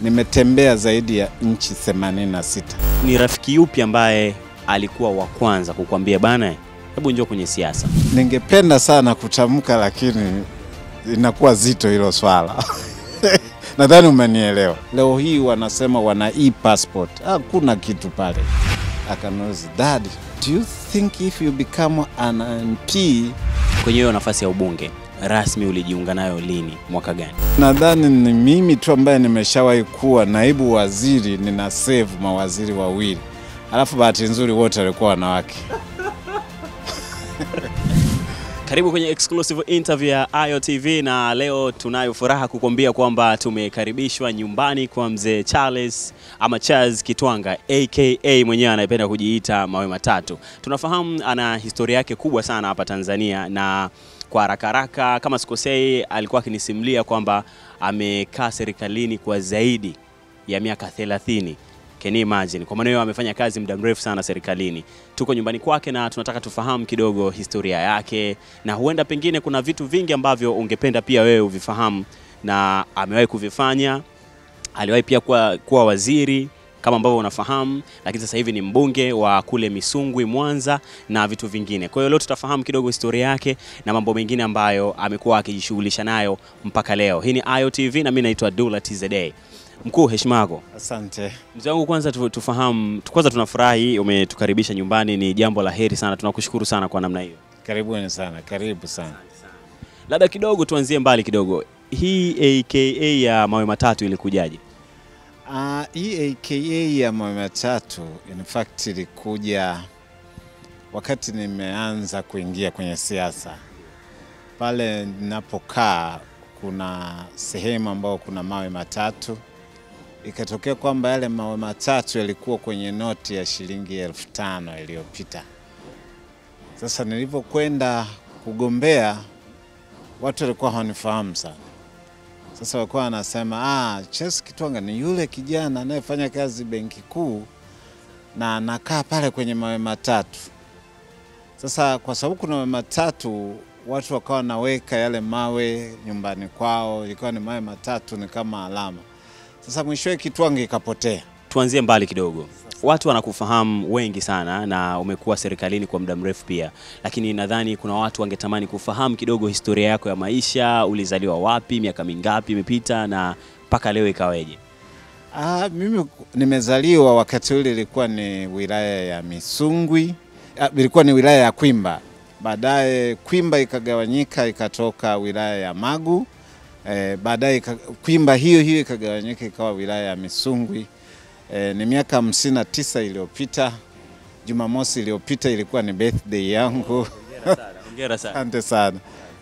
Nimetembea zaidi ya nchi 86. Ni rafiki yupi ambaye alikuwa wa kwanza kukwambia bana, hebu njoo kwenye siasa? Ningependa sana kutamka, lakini inakuwa zito hilo swala. Nadhani umenielewa. Leo hii wanasema wana e-passport, hakuna kitu pale. Akanozi, dad, do you think if you become an MP Kwenye hiyo nafasi ya ubunge rasmi ulijiunga nayo lini, mwaka gani? Nadhani ni mimi tu ambaye nimeshawahi kuwa naibu waziri, nina save mawaziri wawili, alafu bahati nzuri wote walikuwa wanawake. Karibu kwenye exclusive interview ya Ayo TV na leo tunayo furaha kukuambia kwamba tumekaribishwa nyumbani kwa mzee Charles ama Charles Kitwanga aka mwenyewe anayependa kujiita mawe matatu. Tunafahamu ana historia yake kubwa sana hapa Tanzania na kwa haraka haraka kama sikosei, alikuwa akinisimulia kwamba amekaa serikalini kwa zaidi ya miaka 30. Can you imagine? Kwa maana hiyo amefanya kazi muda mrefu sana serikalini. Tuko nyumbani kwake na tunataka tufahamu kidogo historia yake, na huenda pengine kuna vitu vingi ambavyo ungependa pia wewe uvifahamu, na amewahi kuvifanya. Aliwahi pia kuwa, kuwa waziri kama ambavyo unafahamu, lakini sasa hivi ni mbunge wa kule Misungwi Mwanza na vitu vingine. Kwa hiyo leo tutafahamu kidogo historia yake na mambo mengine ambayo amekuwa akijishughulisha nayo mpaka leo. Hii ni Ayo TV na mimi naitwa Dula TZA. Mkuu, heshima yako. Asante. Mzee wangu, kwanza tu- tufahamu, kwanza tunafurahi umetukaribisha nyumbani, ni jambo la heri sana, tunakushukuru sana kwa namna hiyo. Karibuni sana, karibu sana. Labda kidogo tuanzie mbali kidogo, hii aka ya mawe matatu ilikujaje? Uh, hii aka ya mawe Tatu in fact ilikuja wakati nimeanza kuingia kwenye siasa. Pale ninapokaa kuna sehemu ambayo kuna mawe matatu, ikatokea kwamba yale mawe matatu yalikuwa kwenye noti ya shilingi elfu tano iliyopita. Sasa nilivyokwenda kugombea, watu walikuwa hawanifahamu sana. Sasa walikuwa wanasema ah, Charles Kitwanga ni yule kijana anayefanya kazi benki kuu na anakaa pale kwenye mawe matatu. Sasa kwa sababu kuna mawe matatu, watu wakawa wanaweka yale mawe nyumbani kwao, ilikuwa ni mawe matatu, ni kama alama. Sasa mwishowe Kitwanga ikapotea. Tuanzie mbali kidogo, watu wanakufahamu wengi sana na umekuwa serikalini kwa muda mrefu pia, lakini nadhani kuna watu wangetamani kufahamu kidogo historia yako ya maisha. Ulizaliwa wapi, miaka mingapi imepita na mpaka leo ikaweje? Ah, mimi nimezaliwa wakati ule ilikuwa ni wilaya ya Misungwi, ah, ilikuwa ni wilaya ya Kwimba. Baadaye Kwimba ikagawanyika ikatoka wilaya ya Magu. Eh, baadaye Kwimba hiyo hiyo ikagawanyika ikawa wilaya ya Misungwi. Eh, ni miaka hamsini na tisa iliyopita. Jumamosi iliyopita ilikuwa ni birthday yangu. Hongera sana. Asante sana.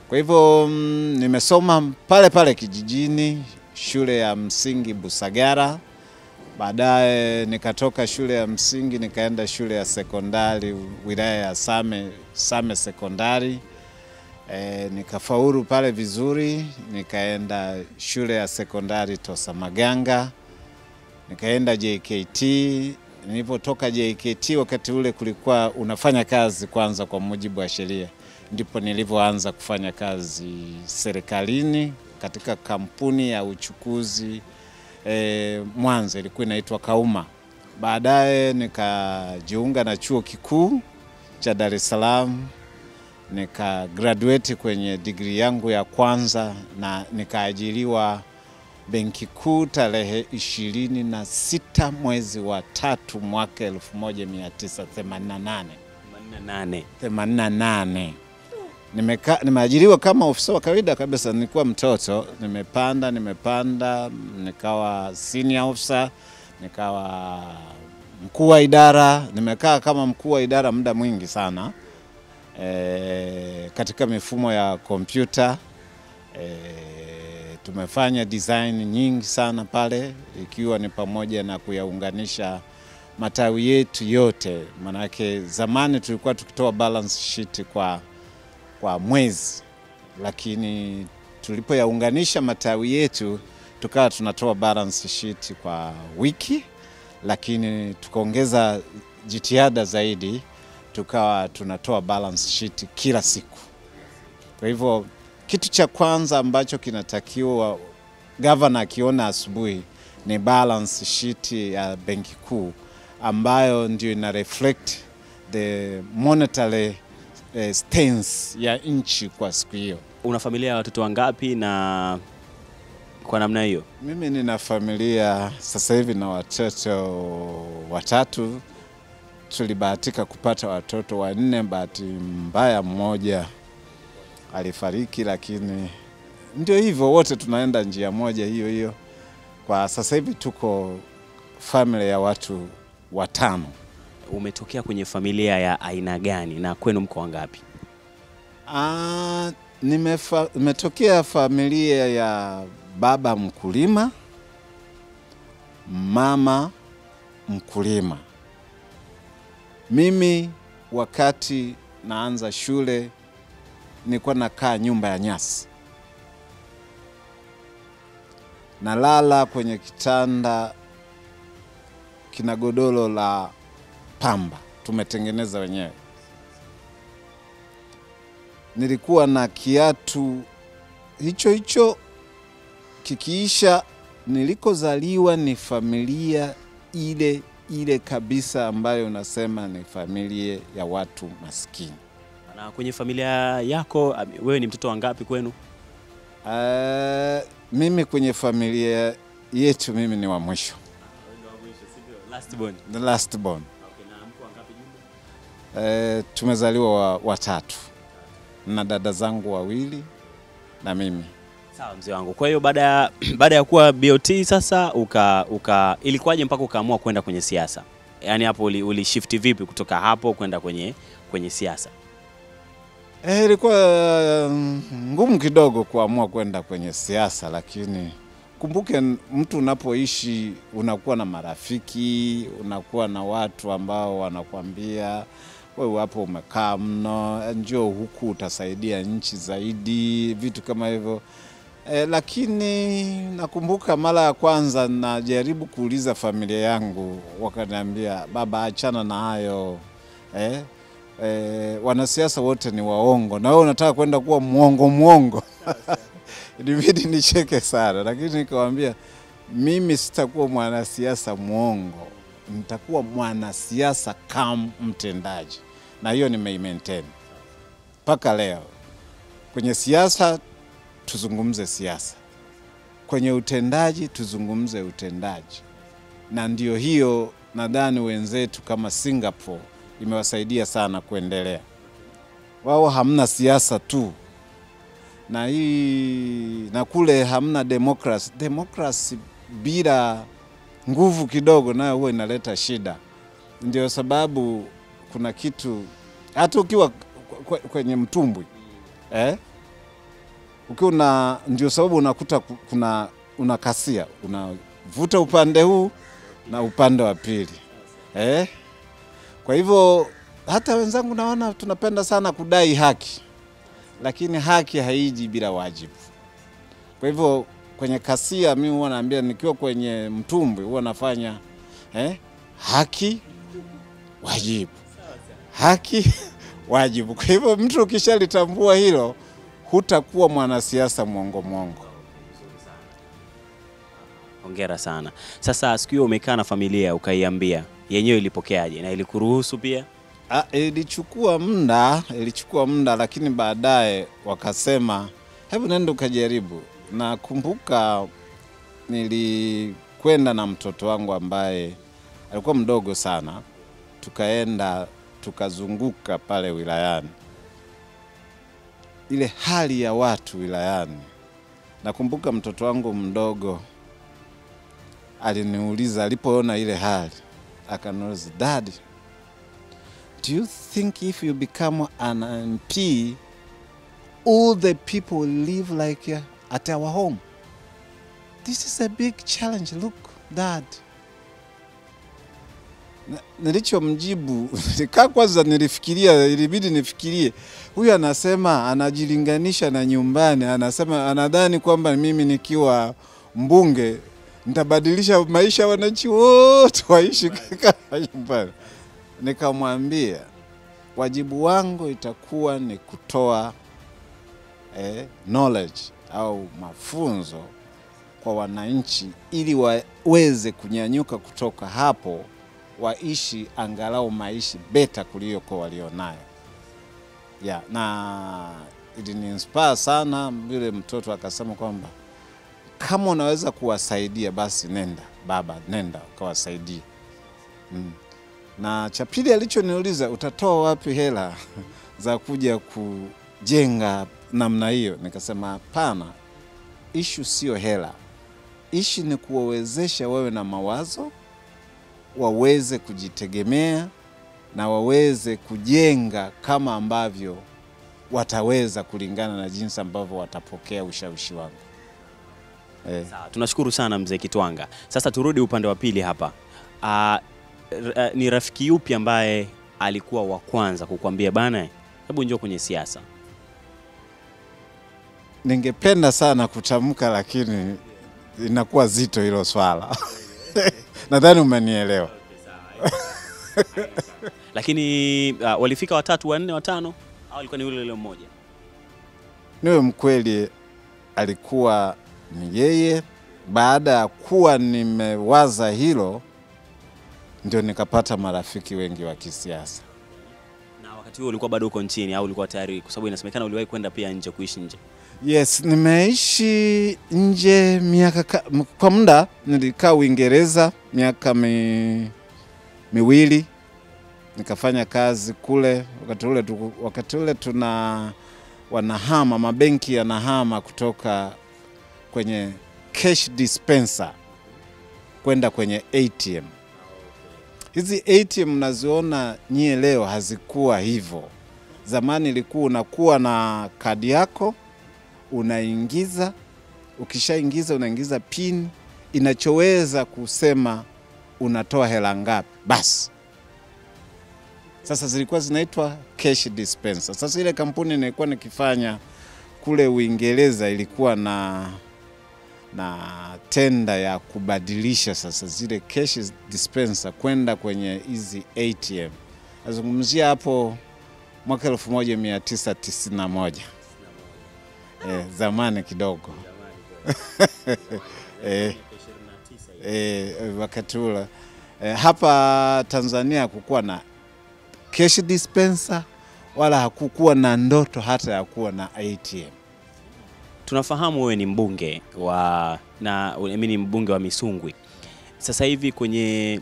Kwa hivyo mm, nimesoma pale pale kijijini shule ya msingi Busagara. Baadaye nikatoka shule ya msingi nikaenda shule ya sekondari wilaya ya Same, Same sekondari. E, nikafaulu pale vizuri, nikaenda shule ya sekondari Tosa Maganga, nikaenda JKT. Nilipotoka JKT, wakati ule kulikuwa unafanya kazi kwanza kwa mujibu wa sheria, ndipo nilivyoanza kufanya kazi serikalini katika kampuni ya uchukuzi e, Mwanza, ilikuwa inaitwa Kauma. Baadaye nikajiunga na chuo kikuu cha Dar es Salaam nika graduate kwenye degree yangu ya kwanza na nikaajiriwa Benki Kuu tarehe ishirini na sita mwezi wa tatu mwaka 1988 88. 88. Nimeka, nimeajiriwa kama ofisa wa kawaida kabisa, nilikuwa mtoto, nimepanda nimepanda, nikawa senior officer, nikawa mkuu wa idara, nimekaa kama mkuu wa idara muda mwingi sana e, katika mifumo ya kompyuta e, tumefanya design nyingi sana pale, ikiwa ni pamoja na kuyaunganisha matawi yetu yote. Manake zamani tulikuwa tukitoa balance sheet kwa, kwa mwezi, lakini tulipoyaunganisha matawi yetu tukawa tunatoa balance sheet kwa wiki, lakini tukaongeza jitihada zaidi, tukawa tunatoa balance sheet kila siku. Kwa hivyo kitu cha kwanza ambacho kinatakiwa gavana akiona asubuhi ni balance sheet ya benki kuu ambayo ndio ina reflect the monetary eh, stance ya nchi kwa siku hiyo. Una familia ya watoto wangapi na kwa namna hiyo? Mimi nina familia sasa hivi na watoto watatu. Tulibahatika kupata watoto wanne, bahati mbaya mmoja alifariki, lakini ndio hivyo, wote tunaenda njia moja hiyo hiyo. Kwa sasa hivi tuko familia ya watu watano. Umetokea kwenye familia ya aina gani na kwenu mko wangapi? Ah, nimefa, nimetokea familia ya baba mkulima, mama mkulima. Mimi wakati naanza shule nilikuwa nakaa nyumba ya nyasi, nalala kwenye kitanda kina godoro la pamba tumetengeneza wenyewe. Nilikuwa na kiatu hicho hicho kikiisha. Nilikozaliwa ni familia ile ile kabisa ambayo unasema ni familia ya watu maskini. Na kwenye familia yako wewe ni mtoto wangapi kwenu? Uh, mimi kwenye familia yetu mimi ni wa mwisho, Last born. the last born. Okay, na mko wangapi jumla? Uh, tumezaliwa wa- watatu na dada zangu wawili na mimi. Sawa mzee wangu. Kwa hiyo baada ya baada ya kuwa BOT sasa uka, uka ilikuwaje mpaka ukaamua kwenda kwenye siasa? Yaani hapo uli, uli shift vipi kutoka hapo kwenda kwenye kwenye siasa? Eh, ilikuwa mm, ngumu kidogo kuamua kwenda kwenye siasa, lakini kumbuke, mtu unapoishi unakuwa na marafiki, unakuwa na watu ambao wanakuambia wewe hapo umekaa mno, njoo huku utasaidia nchi zaidi, vitu kama hivyo. E, lakini nakumbuka mara ya kwanza najaribu kuuliza familia yangu, wakaniambia baba, achana na hayo eh, eh, wanasiasa wote ni waongo. Na wewe unataka kwenda kuwa mwongo mwongo. Ilibidi nicheke sana, lakini nikawambia mimi sitakuwa mwanasiasa mwongo, nitakuwa mwanasiasa kam mtendaji, na hiyo nimeimaintain mpaka leo. Kwenye siasa tuzungumze siasa, kwenye utendaji tuzungumze utendaji, na ndio hiyo nadhani wenzetu kama Singapore imewasaidia sana kuendelea. Wao hamna siasa tu, na hii na kule hamna demokrasi. Demokrasi bila nguvu kidogo, nayo huwa inaleta shida. Ndio sababu kuna kitu hata ukiwa kwenye mtumbwi eh? ukiwa una, ndio sababu unakuta ku- kuna unakasia, unavuta upande huu na upande wa pili eh? Kwa hivyo hata wenzangu naona tunapenda sana kudai haki, lakini haki haiji bila wajibu. Kwa hivyo kwenye kasia, mimi huwa naambia, nikiwa kwenye mtumbwi huwa nafanya eh, haki wajibu, haki wajibu. Kwa hivyo mtu ukishalitambua hilo, hutakuwa mwanasiasa mwongo mwongo. Hongera sana. Sasa siku hiyo umekaa na familia ukaiambia, yenyewe ilipokeaje na ilikuruhusu pia? A, ilichukua muda, ilichukua muda, lakini baadaye wakasema hebu nenda ukajaribu. Nakumbuka nilikwenda na mtoto wangu ambaye alikuwa mdogo sana, tukaenda tukazunguka pale wilayani, ile hali ya watu wilayani. Nakumbuka mtoto wangu mdogo aliniuliza alipoona ile hali, akaniuliza dad. do you think if you become an MP, all the people will live like uh, at our home? This is a big challenge. Look, dad. Nilichomjibu nikaa kwanza, nilifikiria, ilibidi nifikirie. Huyu anasema anajilinganisha na nyumbani, anasema anadhani kwamba mimi nikiwa mbunge nitabadilisha maisha wananchi wote waishi kama nyumbani. Nikamwambia wajibu wangu itakuwa ni kutoa eh, knowledge au mafunzo kwa wananchi ili waweze kunyanyuka kutoka hapo waishi angalau maishi beta kuliko walionayo. Ya, na iliniinspire sana Yule mtoto akasema kwamba kama unaweza kuwasaidia basi nenda baba, nenda ukawasaidie. Mm. Na cha pili alichoniuliza utatoa wapi hela za kuja kujenga namna hiyo, nikasema hapana, ishu sio hela, ishi ni kuwawezesha wawe na mawazo, waweze kujitegemea na waweze kujenga kama ambavyo wataweza kulingana na jinsi ambavyo watapokea ushawishi wangu. Eh. Sawa, tunashukuru sana mzee Kitwanga. Sasa turudi upande wa pili hapa. R- ah, ni rafiki yupi ambaye alikuwa wa kwanza kukwambia bana, hebu njoo kwenye siasa? Ningependa sana kutamka lakini inakuwa zito hilo swala. Nadhani umenielewa. Lakini uh, walifika watatu, wanne, watano au alikuwa ni yule yule mmoja? Niwe mkweli, alikuwa ni yeye. Baada ya kuwa nimewaza hilo, ndio nikapata marafiki wengi wa kisiasa. Na wakati huo ulikuwa bado uko nchini au ulikuwa tayari, kwa sababu inasemekana uliwahi kwenda pia nje kuishi nje? Yes, nimeishi nje miaka ka- kwa muda. Nilikaa Uingereza miaka mi, miwili nikafanya kazi kule. Wakati ule, wakati ule tuna wanahama mabenki yanahama kutoka kwenye cash dispenser kwenda kwenye ATM. Hizi ATM mnaziona nyie leo hazikuwa hivyo. Zamani ilikuwa unakuwa na kadi yako unaingiza, ukishaingiza unaingiza pin inachoweza kusema unatoa hela ngapi, basi. Sasa zilikuwa zinaitwa cash dispenser. Sasa ile kampuni nilikuwa nikifanya kule Uingereza ilikuwa na na tenda ya kubadilisha sasa zile cash dispenser kwenda kwenye hizi ATM. Nazungumzia hapo mwaka 1991 eh, zamani kidogo. Eh, eh, wakati ule. Eh, hapa Tanzania hakukuwa na cash dispenser wala hakukuwa na ndoto hata ya kuwa na ATM. Tunafahamu wewe ni mbunge wa na mimi ni mbunge wa Misungwi. Sasa hivi kwenye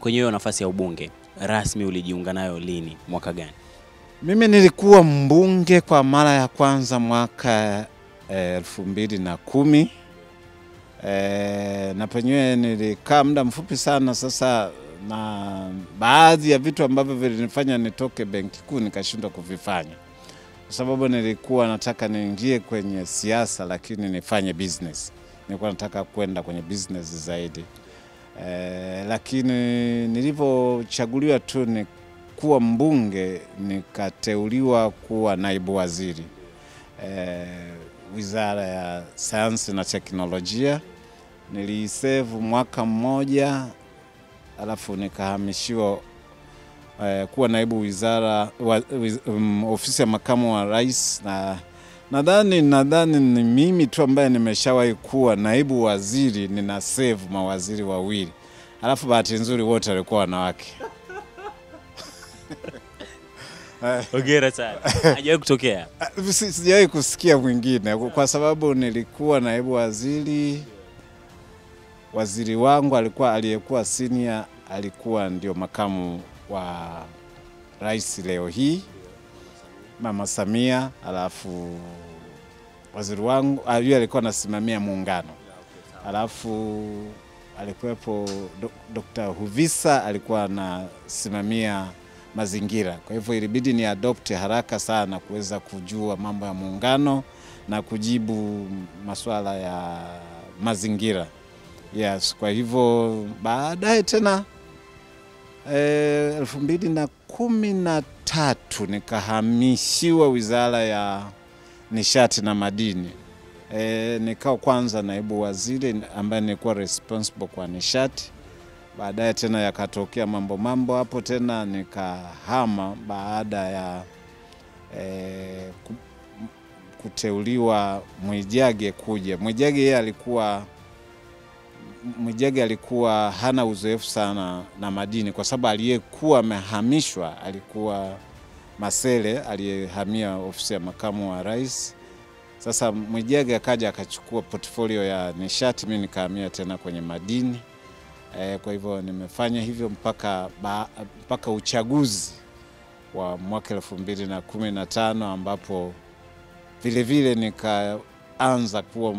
kwenye hiyo nafasi ya ubunge rasmi ulijiunga nayo lini, mwaka gani? Mimi nilikuwa mbunge kwa mara ya kwanza mwaka eh, elfu mbili na kumi eh, na penyewe nilikaa muda mfupi sana. Sasa na baadhi ya vitu ambavyo vilinifanya nitoke benki kuu nikashindwa kuvifanya kwa sababu nilikuwa nataka niingie kwenye siasa, lakini nifanye business. Nilikuwa nataka kwenda kwenye business zaidi eh, lakini nilivyochaguliwa tu ni kuwa mbunge nikateuliwa kuwa naibu waziri eh, wizara ya sayansi na teknolojia. Niliisevu mwaka mmoja, alafu nikahamishiwa eh, kuwa naibu wizara wa, wiz, um, ofisi ya makamu wa rais, na nadhani nadhani ni mimi tu ambaye nimeshawahi kuwa naibu waziri nina save mawaziri wawili, alafu bahati nzuri wote walikuwa wanawake. Hongera sana. Hajawahi kutokea. Ah, Sijawahi kusikia mwingine kwa sababu nilikuwa naibu waziri. Waziri wangu alikuwa aliyekuwa senior alikuwa ndio makamu wa rais leo hii Mama Samia, alafu waziri wangu ah, yule alikuwa anasimamia muungano, alafu alikuwepo Dr. Huvisa alikuwa anasimamia mazingira. Kwa hivyo ilibidi ni adopte haraka sana kuweza kujua mambo ya muungano na kujibu masuala ya mazingira. Yes, kwa hivyo baadaye tena elfu mbili na kumi na tatu nikahamishiwa wizara ya nishati na madini. E, nikawa kwanza naibu waziri ambaye nilikuwa responsible kwa nishati. Baadaye tena yakatokea mambo mambo hapo tena nikahama baada ya e, kuteuliwa Mwijage kuja. Mwijage yeye alikuwa Mwijage alikuwa hana uzoefu sana na madini, kwa sababu aliyekuwa amehamishwa alikuwa Masele aliyehamia ofisi ya makamu wa rais. Sasa Mwijage akaja akachukua portfolio ya nishati, mimi nikahamia tena kwenye madini. E, kwa hivyo nimefanya hivyo mpaka, ba, mpaka uchaguzi wa mwaka elfu mbili na kumi na tano ambapo vilevile nikaanza kuwa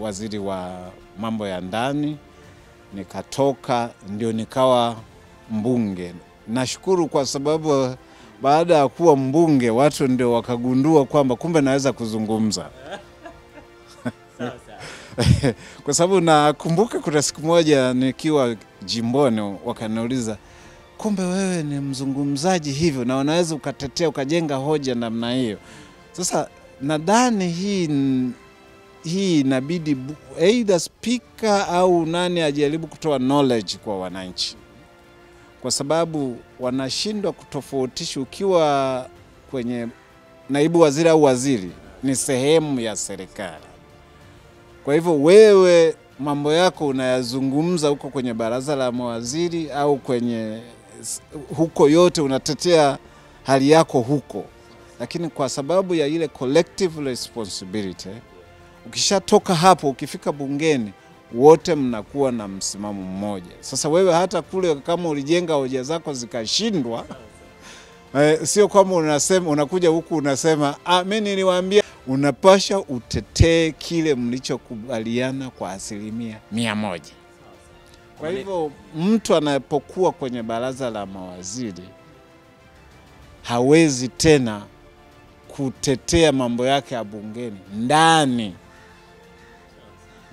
waziri wa mambo ya ndani, nikatoka ndio nikawa mbunge. Nashukuru kwa sababu baada ya kuwa mbunge watu ndio wakagundua kwamba kumbe naweza kuzungumza kwa sababu nakumbuka kuna siku moja nikiwa jimboni wakaniuliza, kumbe wewe ni mzungumzaji hivyo na unaweza ukatetea ukajenga hoja namna hiyo. Sasa nadhani hii hii inabidi either spika au nani ajaribu kutoa knowledge kwa wananchi, kwa sababu wanashindwa kutofautisha. Ukiwa kwenye naibu waziri au waziri, ni sehemu ya serikali. Kwa hivyo wewe mambo yako unayazungumza huko kwenye baraza la mawaziri au kwenye huko, yote unatetea hali yako huko, lakini kwa sababu ya ile collective responsibility, ukishatoka hapo, ukifika bungeni, wote mnakuwa na msimamo mmoja. Sasa wewe hata kule kama ulijenga hoja zako zikashindwa, eh, sio kwamba unasema unakuja huku unasema ah, mimi niliwaambia unapasha utetee kile mlichokubaliana kwa asilimia mia moja. Kwa hivyo mtu anapokuwa kwenye baraza la mawaziri hawezi tena kutetea mambo yake ya bungeni ndani,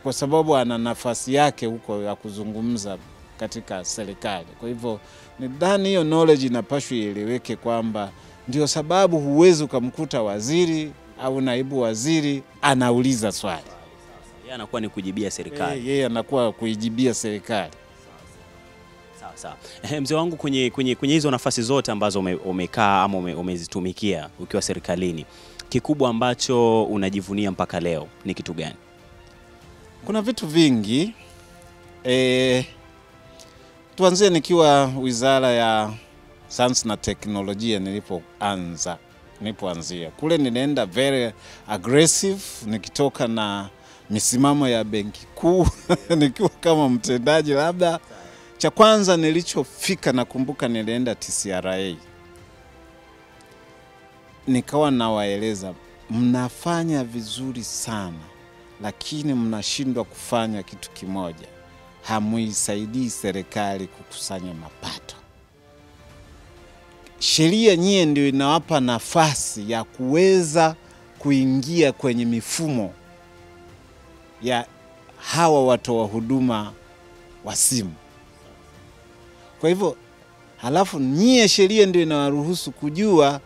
kwa sababu ana nafasi yake huko ya kuzungumza katika serikali. Kwa hivyo nidhani hiyo knowledge inapashwa ieleweke kwamba ndio sababu huwezi ukamkuta waziri au naibu waziri anauliza swali, Yeye anakuwa ni kujibia serikali. yeye anakuwa kuijibia serikali. Sawa sawa. Eh, mzee wangu kwenye, kwenye, kwenye hizo nafasi zote ambazo ume, umekaa ama ume, umezitumikia ukiwa serikalini, kikubwa ambacho unajivunia mpaka leo ni kitu gani? Kuna vitu vingi. E, tuanzie nikiwa wizara ya sayansi na teknolojia nilipoanza nilipoanzia. Kule, nilienda very aggressive nikitoka na misimamo ya benki kuu nikiwa kama mtendaji. Labda. Cha kwanza nilichofika, nakumbuka nilienda TCRA nikawa nawaeleza, mnafanya vizuri sana, lakini mnashindwa kufanya kitu kimoja, hamuisaidii serikali kukusanya mapato. Sheria nyie ndio inawapa nafasi ya kuweza kuingia kwenye mifumo ya hawa watoa huduma wa simu. Kwa hivyo, halafu nyie sheria ndio inawaruhusu kujua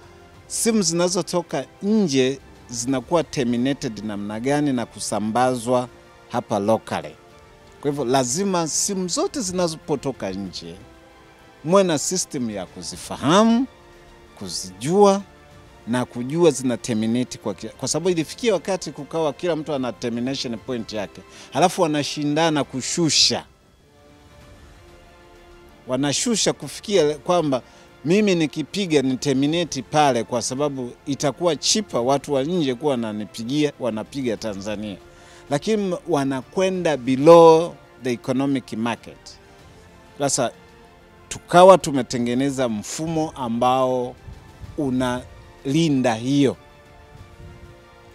simu zinazotoka nje zinakuwa terminated namna gani na kusambazwa hapa locally. Kwa hivyo lazima simu zote zinazopotoka nje mwe na system ya kuzifahamu, kuzijua na kujua zina terminate kwa, kwa sababu ilifikia wakati kukawa kila mtu ana termination point yake, halafu wanashindana kushusha, wanashusha kufikia kwamba mimi nikipiga ni terminate pale, kwa sababu itakuwa chipa watu wa nje kuwa wananipigia wanapiga Tanzania, lakini wanakwenda below the economic market. Sasa tukawa tumetengeneza mfumo ambao unalinda hiyo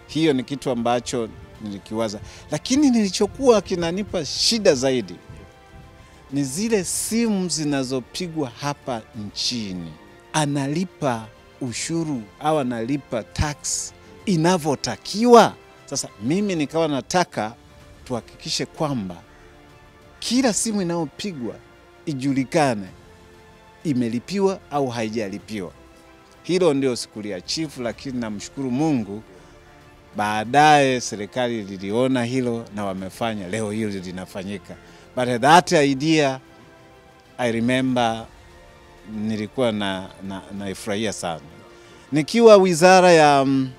hiyo. Ni kitu ambacho nilikiwaza, lakini nilichokuwa kinanipa shida zaidi ni zile simu zinazopigwa hapa nchini, analipa ushuru au analipa tax inavyotakiwa. Sasa mimi nikawa nataka tuhakikishe kwamba kila simu inayopigwa ijulikane imelipiwa au haijalipiwa. Hilo ndio sikuliachifu, lakini namshukuru Mungu, baadaye serikali liliona hilo na wamefanya, leo hili linafanyika. But that idea I remember, nilikuwa na, na, naifurahia sana. Nikiwa wizara ya, um,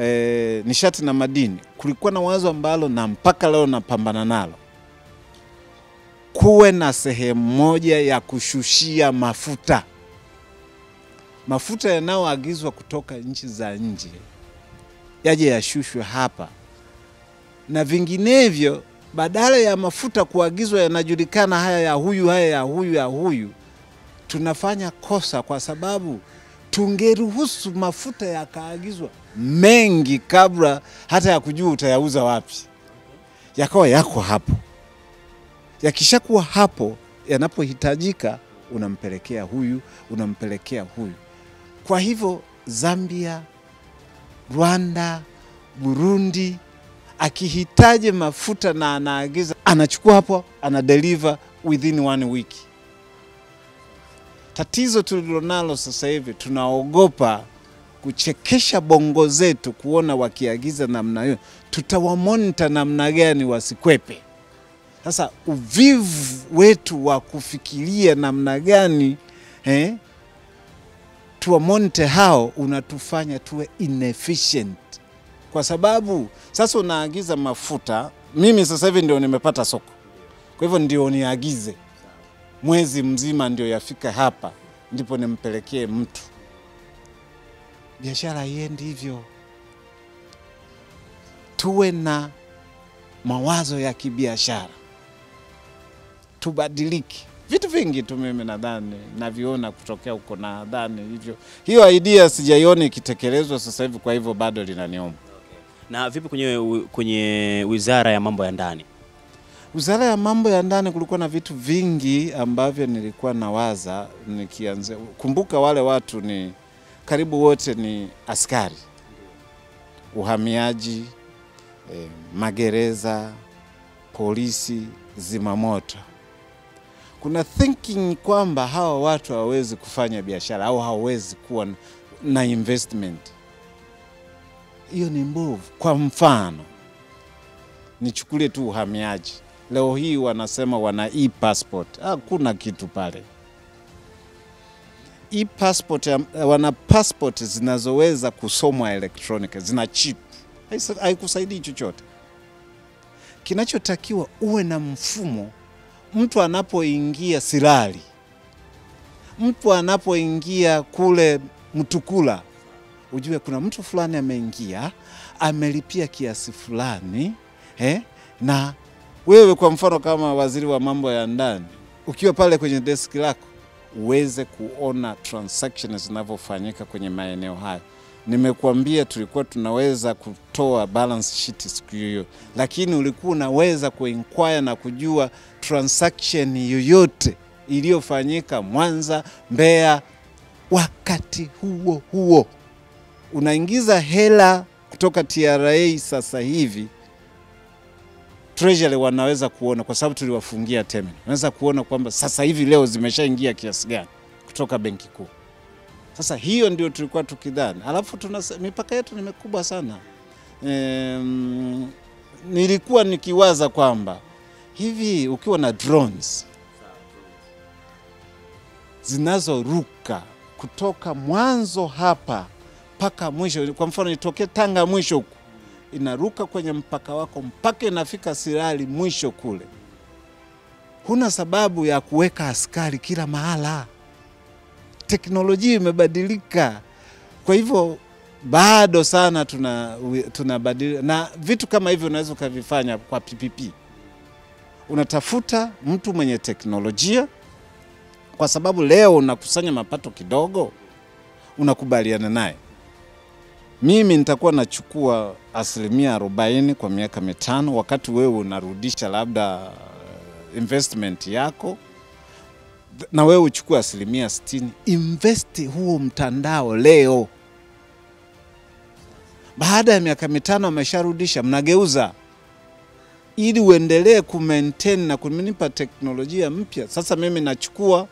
e, nishati na madini, kulikuwa na wazo ambalo na mpaka leo napambana nalo, kuwe na sehemu moja ya kushushia mafuta, mafuta yanayoagizwa kutoka nchi za nje yaje yashushwe hapa, na vinginevyo, badala ya mafuta kuagizwa yanajulikana, haya ya huyu, haya ya huyu, ya huyu, tunafanya kosa kwa sababu tungeruhusu mafuta yakaagizwa mengi kabla hata ya kujua utayauza wapi, yakawa yako hapo. Yakishakuwa hapo, yanapohitajika unampelekea huyu, unampelekea huyu. Kwa hivyo Zambia, Rwanda, Burundi akihitaji mafuta na anaagiza, anachukua hapo, ana deliver within one week. Tatizo tulilonalo sasa hivi tunaogopa kuchekesha bongo zetu kuona wakiagiza namna hiyo, tutawamonita namna gani wasikwepe? Sasa uvivu wetu wa kufikiria namna gani eh, tuwamonite hao unatufanya tuwe inefficient, kwa sababu sasa unaagiza mafuta. Mimi sasa hivi ndio nimepata soko, kwa hivyo ndio niagize mwezi mzima ndio yafika hapa, ndipo nimpelekee mtu. Biashara haiendi hivyo. Tuwe na mawazo ya kibiashara, tubadiliki Vitu vingi tu mimi nadhani naviona kutokea huko, nadhani hivyo. Hiyo idea sijaiona ikitekelezwa sasa hivi, kwa hivyo bado linaniuma. Na vipi kwenye, kwenye wizara ya mambo ya ndani? Wizara ya mambo ya ndani kulikuwa na vitu vingi ambavyo nilikuwa nawaza nikianza. Kumbuka wale watu ni karibu wote ni askari, uhamiaji, eh, magereza, polisi, zimamoto. Kuna thinking kwamba hawa watu hawawezi kufanya biashara au hawawezi kuwa na investment. Hiyo ni mbovu. Kwa mfano, nichukulie tu uhamiaji. Leo hii wanasema wana e-passport. Hakuna kitu pale. E-passport, wana passport zinazoweza kusomwa electronic, zina chip, haikusaidii chochote. Kinachotakiwa uwe na mfumo, mtu anapoingia silali mtu anapoingia kule Mtukula, ujue kuna mtu fulani ameingia, amelipia kiasi fulani eh, na wewe kwa mfano kama waziri wa mambo ya ndani ukiwa pale kwenye deski lako uweze kuona transactions zinavyofanyika kwenye maeneo hayo. Nimekuambia tulikuwa tunaweza kutoa balance sheet siku hiyo, lakini ulikuwa unaweza kuinquire na kujua transaction yoyote iliyofanyika Mwanza, Mbeya. Wakati huo huo unaingiza hela kutoka TRA sasa hivi Treasury wanaweza kuona kwa sababu tuliwafungia terminal. Wanaweza kuona kwamba sasa hivi leo zimeshaingia kiasi gani kutoka benki kuu. Sasa hiyo ndio tulikuwa tukidhani, alafu tuna mipaka yetu ni mikubwa sana. Ehm, nilikuwa nikiwaza kwamba hivi ukiwa na drones zinazoruka kutoka mwanzo hapa mpaka mwisho, kwa mfano itokee Tanga mwisho huku inaruka kwenye mpaka wako mpaka inafika Sirari mwisho kule. Huna sababu ya kuweka askari kila mahala, teknolojia imebadilika. Kwa hivyo bado sana tuna tunabadilika, na vitu kama hivyo unaweza ukavifanya kwa PPP. Unatafuta mtu mwenye teknolojia, kwa sababu leo unakusanya mapato kidogo, unakubaliana naye mimi nitakuwa nachukua asilimia arobaini kwa miaka mitano, wakati wewe unarudisha labda investment yako, na wewe uchukue asilimia sitini. Investi huo mtandao leo, baada ya miaka mitano amesharudisha, mnageuza ili uendelee kumaintain na kunipa teknolojia mpya. Sasa mimi nachukua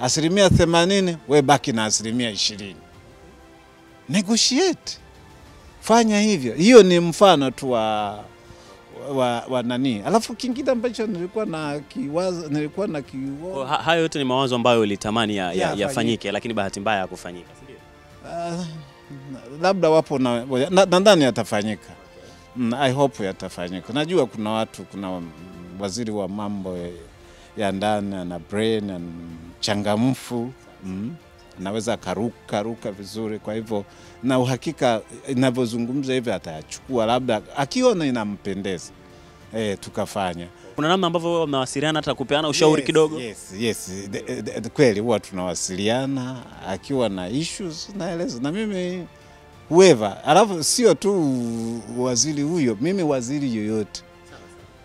asilimia themanini, we baki na asilimia ishirini. Negotiate, fanya hivyo. Hiyo ni mfano tu wa, wa, wa nani. Alafu kingine ambacho nilikuwa na kiwaza, nilikuwa na kiwaza, Ha- Hayo yote ni mawazo ambayo ulitamani yafanyike ya- ya- yafanyike, lakini bahati mbaya yakufanyika. Uh, labda wapo na na- nadhani yatafanyika. Okay. I hope yatafanyika. Najua kuna watu, kuna waziri wa mambo ya- ya ndani ana brain na changamfu mm, anaweza akaruka ruka vizuri. Kwa hivyo na uhakika inavyozungumza hivi atayachukua, labda akiona inampendeza e, tukafanya Kuna namna ambavyo mnawasiliana hata kupeana ushauri Yes, kidogo? Yes, yes. De- de- de- kweli huwa tunawasiliana, akiwa na issues naeleza na mimi whoever, alafu sio tu waziri huyo, mimi waziri yoyote,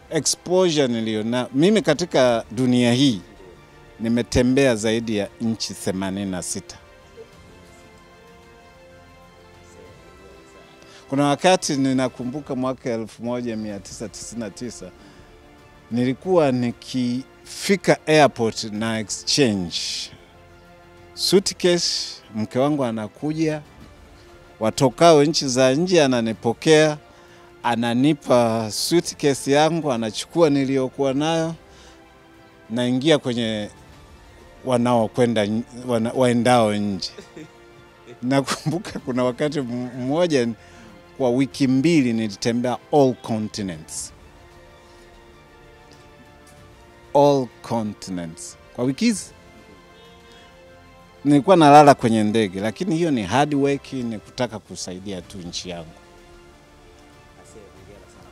exposure niliona mimi katika dunia hii nimetembea zaidi ya nchi 86. Kuna wakati ninakumbuka mwaka 1999 nilikuwa nikifika airport na exchange suitcase, mke wangu anakuja, watokao nchi za nje, ananipokea, ananipa suitcase yangu, anachukua niliyokuwa nayo, naingia kwenye wanaokwenda wana, waendao nje. Nakumbuka kuna wakati mmoja kwa wiki mbili nilitembea all continents all continents kwa wiki hizi nilikuwa nalala kwenye ndege, lakini hiyo ni hard work, ni kutaka kusaidia tu nchi yangu.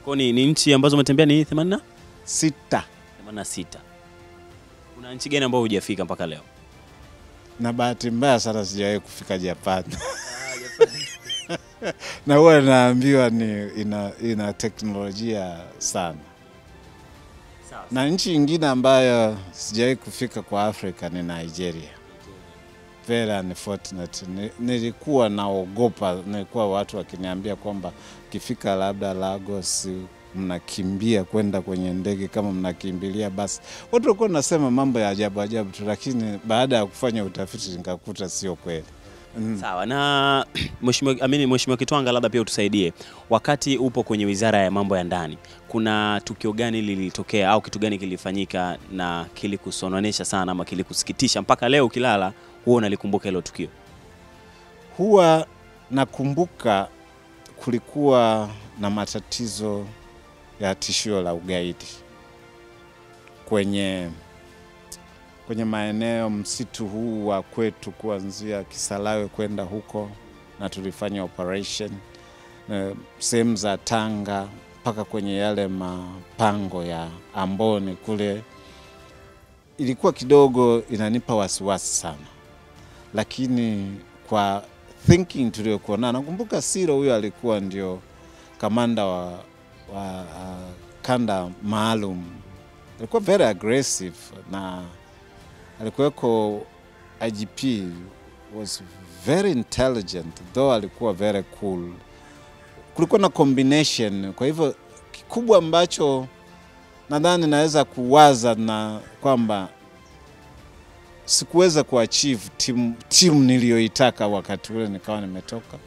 Kwa ni, ni nchi ambazo umetembea ni 86 86. Kuna nchi gani ambayo hujafika mpaka leo? na bahati mbaya sana sijawahi kufika Japan na huwa naambiwa ni ina, ina teknolojia sana, na nchi ingine ambayo sijawahi kufika kwa Afrika ni Nigeria. Very unfortunate. Nilikuwa naogopa, nilikuwa watu wakiniambia kwamba ukifika labda Lagos mnakimbia kwenda kwenye ndege kama mnakimbilia basi. Watu walikuwa nasema mambo ya ajabu ajabu tu, lakini baada ya kufanya utafiti nikakuta sio kweli. Mm. Sawa. Na mheshimiwa amini, mheshimiwa Kitwanga, labda pia utusaidie, wakati upo kwenye wizara ya mambo ya ndani, kuna tukio gani lilitokea au kitu gani kilifanyika na kilikusononesha sana ama kilikusikitisha mpaka leo ukilala huwa unalikumbuka hilo tukio? Huwa nakumbuka kulikuwa na matatizo ya tishio la ugaidi kwenye kwenye maeneo msitu huu wa kwetu kuanzia kisalawe kwenda huko, na tulifanya operation eh, sehemu za Tanga mpaka kwenye yale mapango ya Amboni kule. Ilikuwa kidogo inanipa wasiwasi sana, lakini kwa thinking tuliyokuwa nayo, nakumbuka Siro huyo alikuwa ndio kamanda wa, wa uh, kanda maalum, alikuwa very aggressive na alikuweko IGP was very intelligent though alikuwa very cool. Kulikuwa na combination, kwa hivyo kikubwa ambacho nadhani naweza kuwaza na kwamba sikuweza kuachieve timu timu niliyoitaka wakati ule nikawa nimetoka,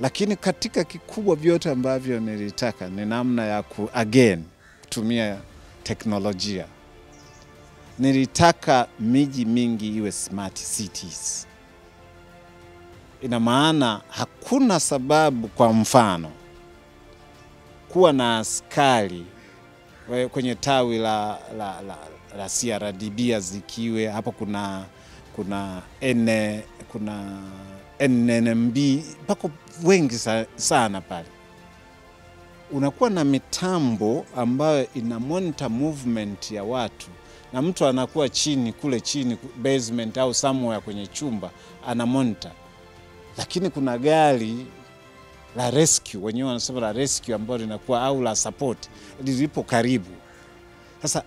lakini katika kikubwa vyote ambavyo nilitaka ni namna ya ku again kutumia teknolojia. Nilitaka miji mingi iwe smart cities. Ina maana hakuna sababu, kwa mfano, kuwa na askari kwenye tawi la, la, la, la CRDB Azikiwe hapo kuna kuna ene kuna NNMB pako wengi sa, sana pale. Unakuwa na mitambo ambayo ina monitor movement ya watu, na mtu anakuwa chini kule chini basement au somewhere kwenye chumba ana monitor, lakini kuna gari la rescue wenyewe wanasema la rescue ambayo linakuwa au la support lilipo karibu. Sasa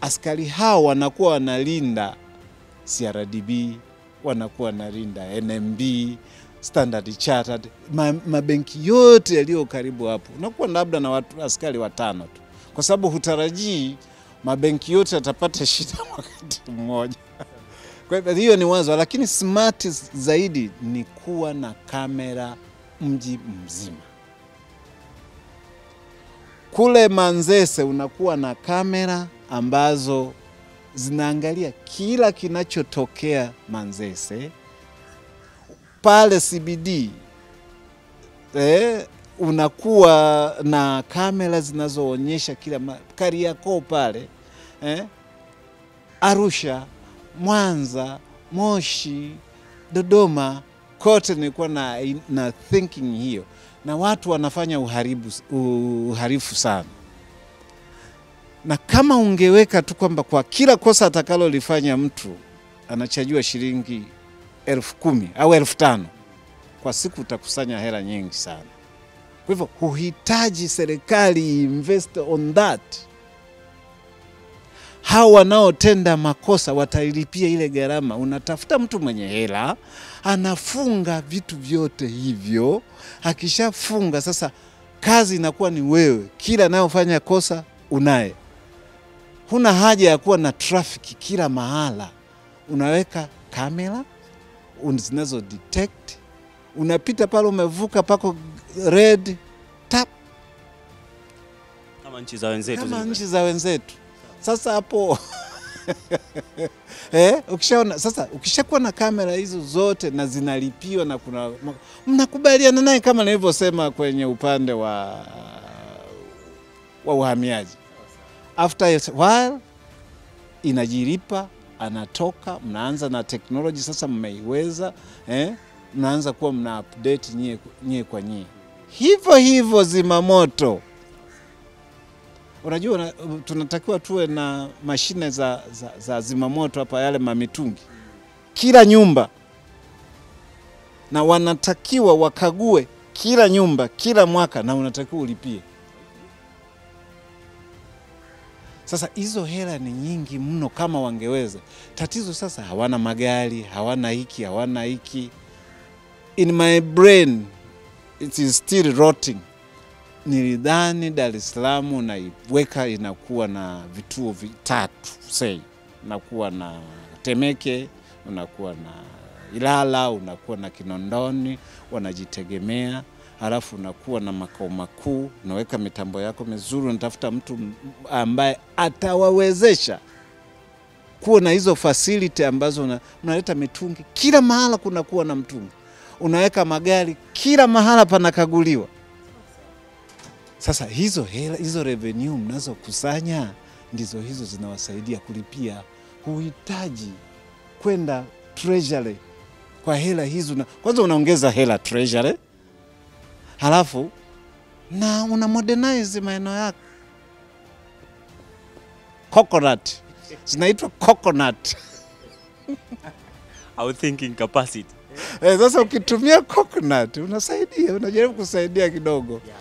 askari hao wanakuwa wanalinda CRDB, wanakuwa wanalinda NMB, Standard Chartered, ma, mabenki yote yaliyo karibu hapo. Unakuwa labda na watu askari watano tu, kwa sababu hutarajii mabenki yote yatapata shida wakati mmoja. Kwa hivyo hiyo ni wazo, lakini smart zaidi ni kuwa na kamera mji mzima. Kule Manzese unakuwa na kamera ambazo zinaangalia kila kinachotokea Manzese. Pale CBD eh, unakuwa na kamera zinazoonyesha kila kari Kariakoo pale eh, Arusha, Mwanza, Moshi, Dodoma, kote nilikuwa na, na thinking hiyo, na watu wanafanya uharibu, uharifu sana na kama ungeweka tu kwamba kwa kila kosa atakalolifanya mtu anachajiwa shilingi elfu kumi au elfu tano kwa siku, utakusanya hela nyingi sana. Kwa hivyo huhitaji serikali invest on that. Hao wanaotenda makosa watailipia ile gharama. Unatafuta mtu mwenye hela, anafunga vitu vyote hivyo. Akishafunga sasa, kazi inakuwa ni wewe, kila anayofanya kosa unaye huna haja ya kuwa na trafiki kila mahala. Unaweka kamera zinazo detect, unapita pale, umevuka pako red tap, Kama nchi za wenzetu kama nchi za wenzetu. Sasa hapo eh, ukishaona sasa, ukishakuwa na kamera hizo zote na zinalipiwa na kuna mnakubaliana naye, kama nilivyosema kwenye upande wa wa uhamiaji after a while inajiripa, anatoka, mnaanza na teknoloji sasa, mmeiweza eh, mnaanza kuwa mna update nyie, nyie kwa nyie. Hivyo hivyo zimamoto, unajua una, tunatakiwa tuwe na mashine za, za, za zimamoto hapa, yale mamitungi kila nyumba, na wanatakiwa wakague kila nyumba kila mwaka, na unatakiwa ulipie. Sasa hizo hela ni nyingi mno, kama wangeweza. Tatizo sasa, hawana magari, hawana hiki, hawana hiki. In my brain it is still rotting. Nilidhani Dar es Salaam naiweka inakuwa na vituo vitatu, say unakuwa na Temeke, unakuwa na Ilala, unakuwa na Kinondoni, wanajitegemea halafu unakuwa na makao makuu, unaweka mitambo yako mizuri, unatafuta mtu ambaye atawawezesha kuwa na hizo facility ambazo una, unaleta mitungi kila mahala, kunakuwa na mtungi, unaweka magari kila mahala panakaguliwa. Sasa hizo hela, hizo revenue mnazokusanya ndizo hizo zinawasaidia kulipia. Huhitaji kwenda treasury kwa hela hizo, kwanza unaongeza hela treasury halafu na una modernize maeneo yako. Coconut zinaitwa coconut. Our thinking capacity. Eh, sasa ukitumia coconut unasaidia, unajaribu kusaidia kidogo. Yeah.